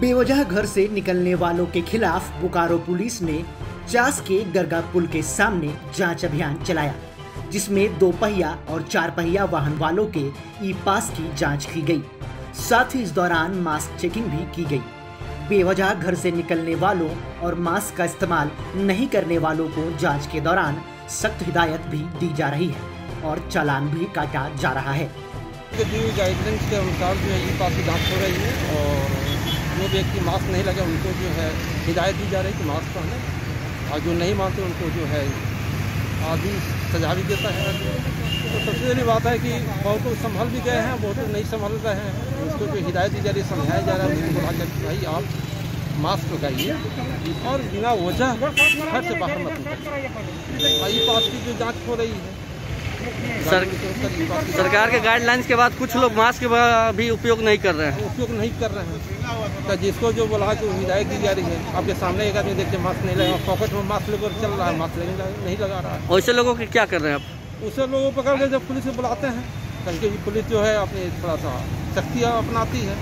बेवजह घर से निकलने वालों के खिलाफ बोकारो पुलिस ने चास के गरगा पुल के सामने जाँच अभियान चलाया, जिसमें दो पहिया और चार पहिया वाहन वालों के ई पास की जाँच की गई। साथ ही इस दौरान मास्क चेकिंग भी की गई। बेवजह घर से निकलने वालों और मास्क का इस्तेमाल नहीं करने वालों को जाँच के दौरान सख्त हिदायत भी दी जा रही है और चालान भी काटा जा रहा है। गाइडलाइंस के अनुसार जो है ई पास की जाँच हो रही है और जो व्यक्ति मास्क नहीं लगे, उनको जो है हिदायत दी जा रही कि मास्क पहने। और जो नहीं मानते, उनको जो है आदि सजा भी देता है। तो सबसे पहली बात है कि बहुत लोग संभल भी गए हैं बहुत लोग नहीं संभल रहे हैं। उसको जो हिदायत दी जा रही है, समझाया जा रहा है। उनको बोला जाए भाई आप मास्क लगाइए और बिना वजह घर से बाहर मत निकलिए। और ई पास की जो जाँच हो रही है सर- के की सरकार के गाइडलाइंस के बाद कुछ लोग मास्क का भी उपयोग नहीं कर रहे हैं। उपयोग नहीं कर रहे हैं। तो जिसको जो बोला जो हिदायत दी जा रही है आपके सामने एक आदमी देखिए मास्क नहीं लगा पॉकेट में मास्क लेकर चल रहा है मास्क नहीं लगा नहीं लगा रहा है। वैसे लोगों के क्या कर रहे हैं आप? उसे लोगों को पकड़ के जब पुलिस बुलाते हैं क्योंकि पुलिस जो है अपनी थोड़ा सा सख्तियाँ अपनाती है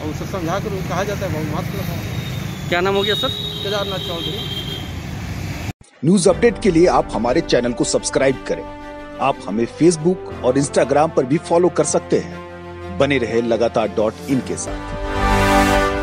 और उसे समझा कर कहा जाता है बहुत मास्क लगाओ। क्या नाम हो गया sir? Kedarnath Chaudhary. News update के लिए आप हमारे चैनल को सब्सक्राइब करें। आप हमें फेसबुक और इंस्टाग्राम पर भी फॉलो कर सकते हैं। बने रहे लगातार डॉट इन के साथ।